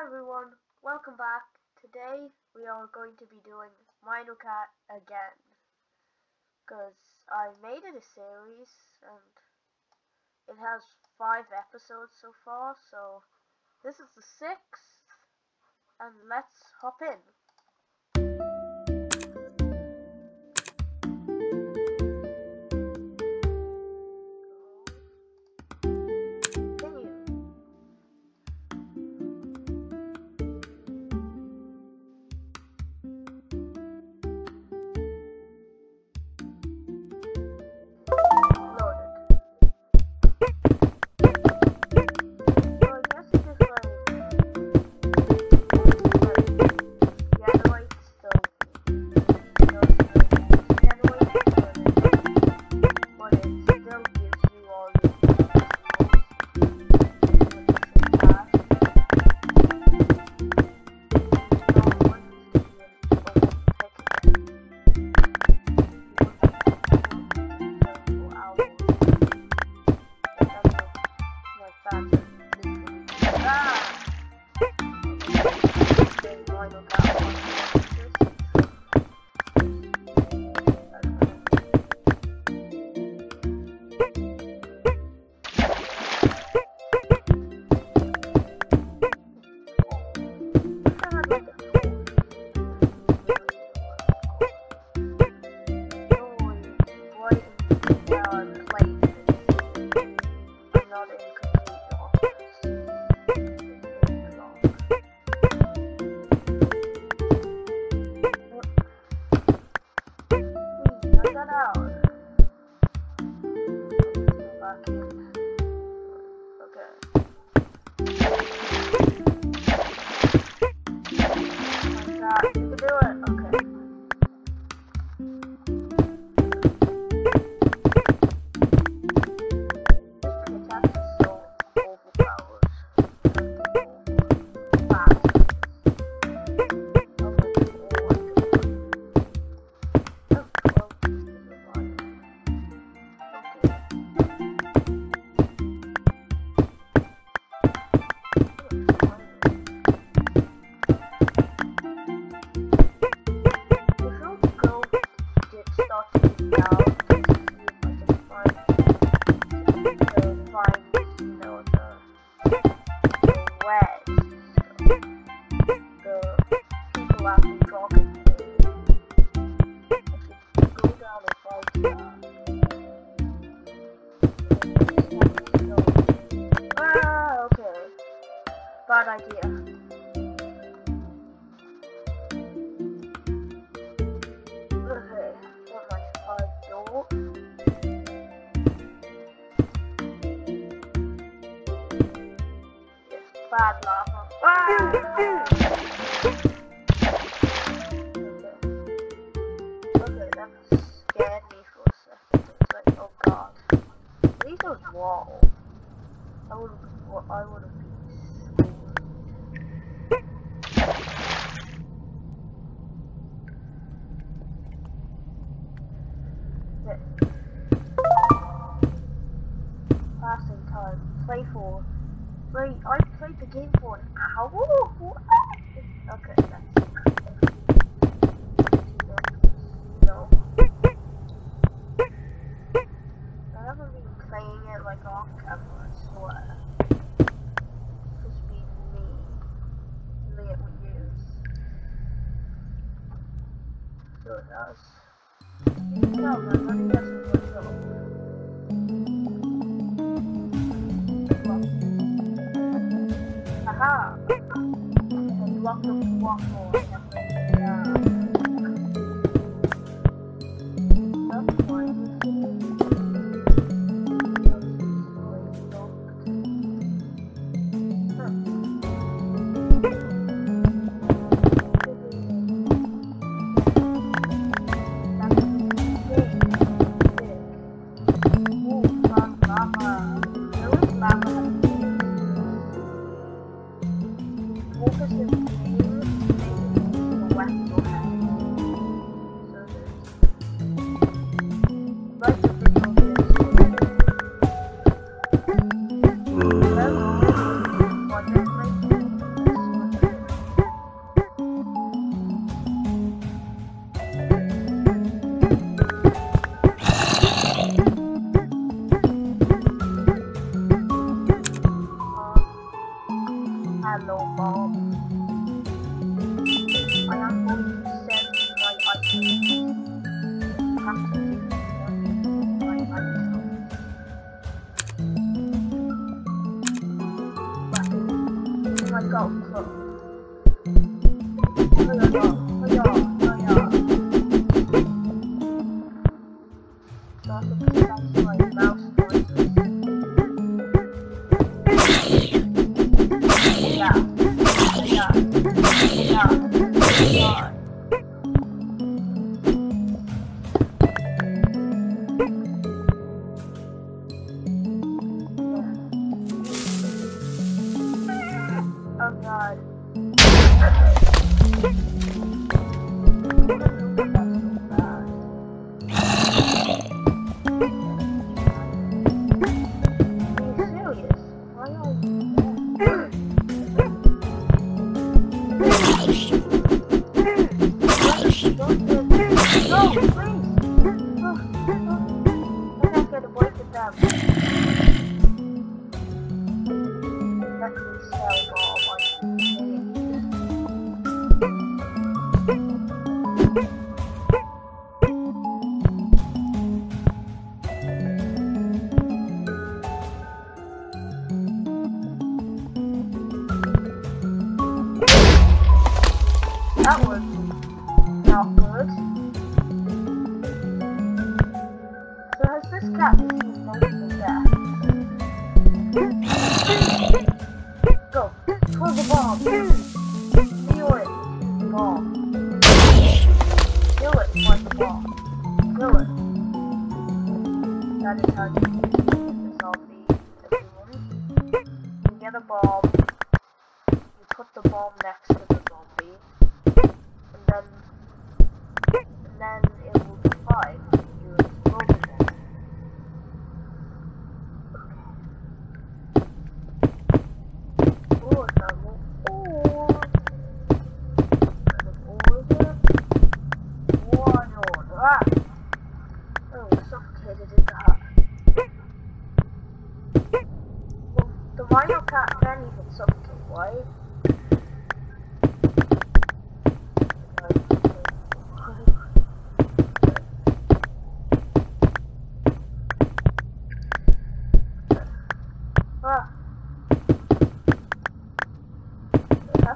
Hi everyone, welcome back. Today we are going to be doing Cat again. Because I made it a series and it has five episodes so far, so this is the sixth and let's hop in. Bad lava. Game for an hour? What? Okay, that's. No. I haven't been playing it like. Just me. With you. So it does. No, my money doesn't work Aha! I blocked the block more. Yeah. Yeah. Miller. That is how you resolve the, the Get a bomb. You put the bomb next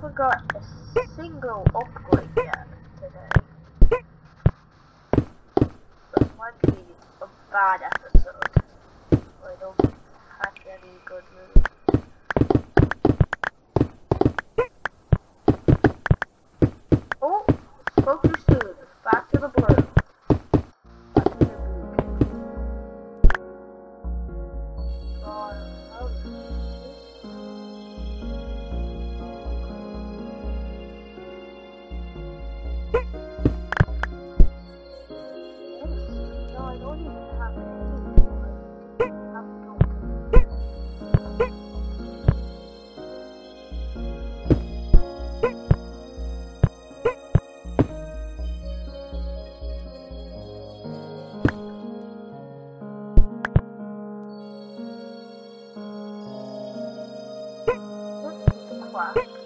haven't got a single upgrade yet today. This might be a bad episode. I don't have any good moves. @웃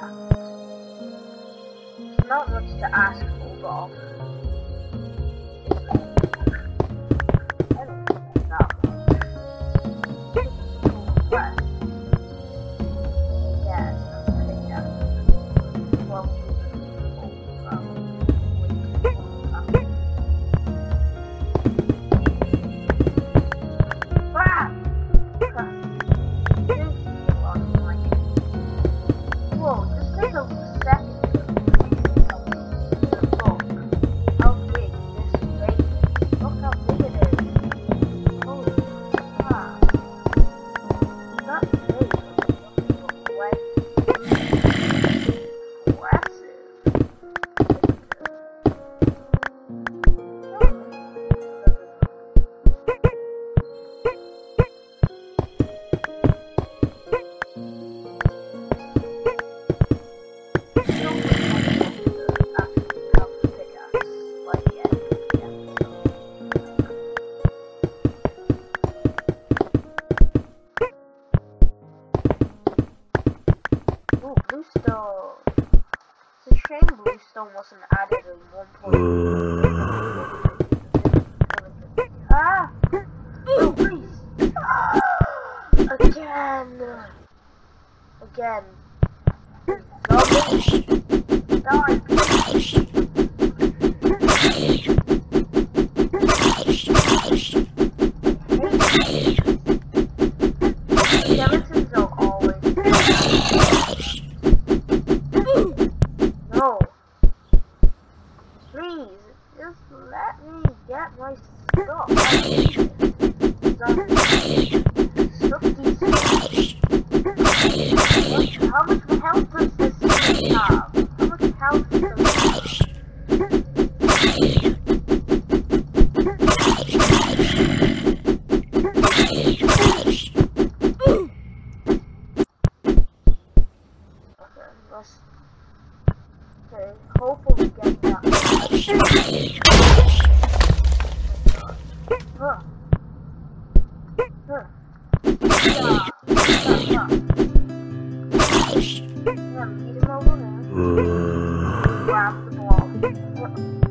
that. Not much to ask for, Bob. Bluestone. It's a shame Bluestone wasn't added in one ah! Oh, please! Again! Again. No, no, Yeah.